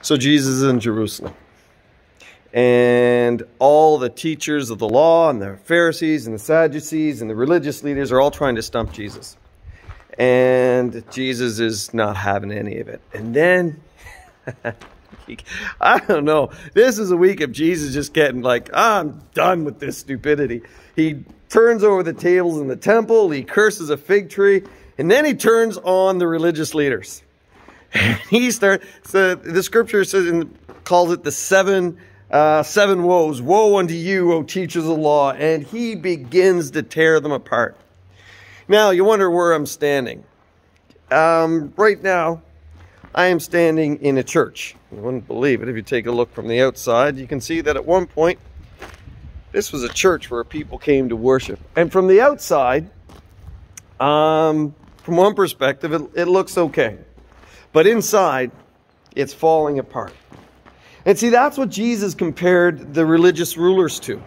So Jesus is in Jerusalem. And all the teachers of the law and the Pharisees and the Sadducees and the religious leaders are all trying to stump Jesus. And Jesus is not having any of it. And then, I don't know, this is a week of Jesus just getting like, ah, I'm done with this stupidity. He turns over the tables in the temple, he curses a fig tree, and then he turns on the religious leaders. And he starts, so the scripture says, and calls it the seven uh, seven woes. Woe unto you, O teachers of the law. And he begins to tear them apart. Now, you wonder where I'm standing. Um, right now, I am standing in a church. You wouldn't believe it if you take a look from the outside. You can see that at one point, this was a church where people came to worship. And from the outside, um, from one perspective, it, it looks okay. But inside, it's falling apart. And see, that's what Jesus compared the religious rulers to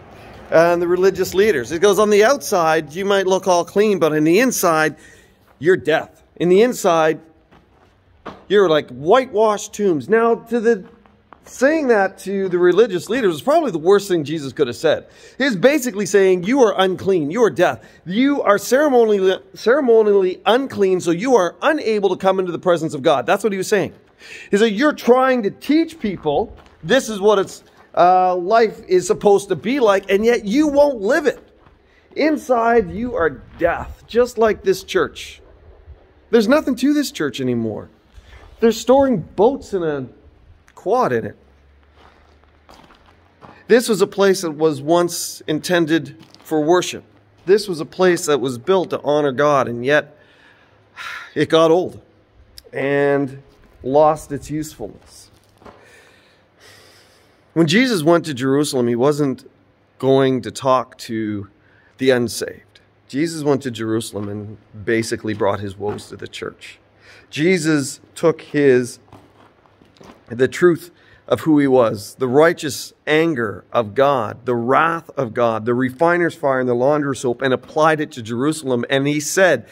and the religious leaders. It goes on the outside, you might look all clean, but on the inside, you're death. In the inside, you're like whitewashed tombs. Now, to the saying that to the religious leaders is probably the worst thing Jesus could have said. He's basically saying, you are unclean. You are death. You are ceremonially, ceremonially unclean, so you are unable to come into the presence of God. That's what he was saying. He said, you're trying to teach people this is what its uh, life is supposed to be like, and yet you won't live it. Inside, you are death, just like this church. There's nothing to this church anymore. They're storing boats in a quad in it. This was a place that was once intended for worship. This was a place that was built to honor God, and yet it got old and lost its usefulness. When Jesus went to Jerusalem, he wasn't going to talk to the unsaved. Jesus went to Jerusalem and basically brought his woes to the church. Jesus took his the truth of who he was, the righteous anger of God, the wrath of God, the refiner's fire and the launderer's soap, and applied it to Jerusalem. And he said,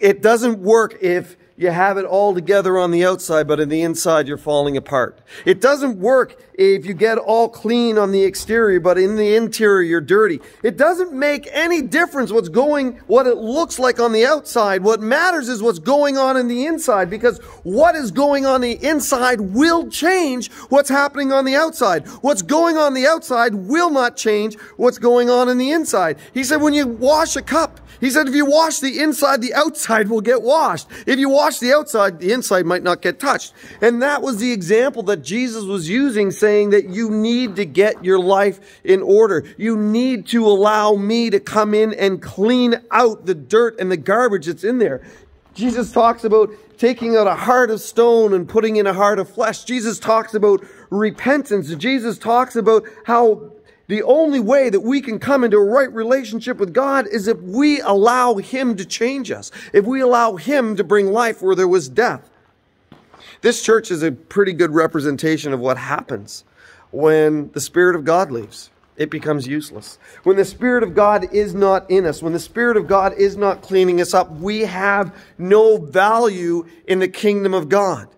it doesn't work if you have it all together on the outside, but on the inside you're falling apart. It doesn't work if you get all clean on the exterior, but in the interior you're dirty. It doesn't make any difference what's going, what it looks like on the outside. What matters is what's going on in the inside, because what is going on the inside will change what's happening on the outside. What's going on the outside will not change what's going on in the inside. He said, when you wash a cup, he said, if you wash the inside, the outside will get washed. If you wash the outside, the inside might not get touched. And that was the example that Jesus was using, saying that you need to get your life in order. You need to allow me to come in and clean out the dirt and the garbage that's in there. Jesus talks about taking out a heart of stone and putting in a heart of flesh. Jesus talks about repentance. Jesus talks about how the only way that we can come into a right relationship with God is if we allow Him to change us, if we allow Him to bring life where there was death. This church is a pretty good representation of what happens when the Spirit of God leaves. It becomes useless. When the Spirit of God is not in us, when the Spirit of God is not cleaning us up, we have no value in the kingdom of God.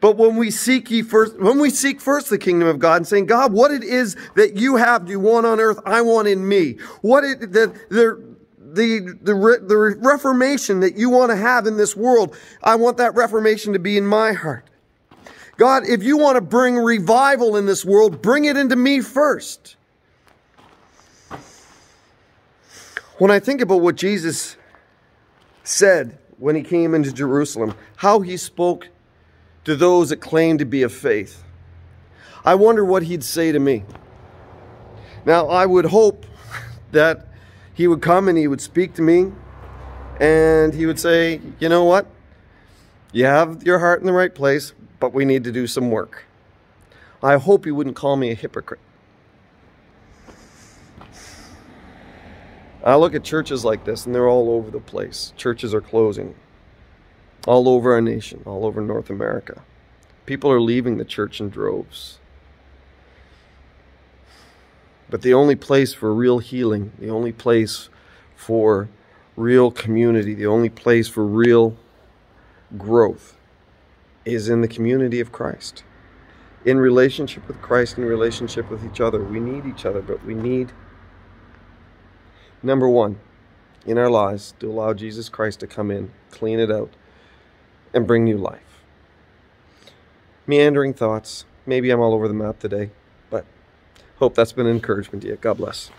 But when we seek ye first, when we seek first the kingdom of God and saying, God, what it is that you have, do you want on earth, I want in me. What it, the, the, the, the, the reformation that you want to have in this world, I want that reformation to be in my heart. God, if you want to bring revival in this world, bring it into me first. When I think about what Jesus said when he came into Jerusalem, how he spoke to those that claim to be of faith. I wonder what he'd say to me. Now, I would hope that he would come and he would speak to me and he would say, you know what? You have your heart in the right place, but we need to do some work. I hope he wouldn't call me a hypocrite. I look at churches like this and they're all over the place. Churches are closing all over our nation, all over North America. People are leaving the church in droves. But the only place for real healing, the only place for real community, the only place for real growth is in the community of Christ. in relationship with Christ, in relationship with each other. We need each other, but we need, number one, in our lives to allow Jesus Christ to come in, clean it out, and bring new life. Meandering thoughts. Maybe I'm all over the map today, but hope that's been encouragement to you. God bless.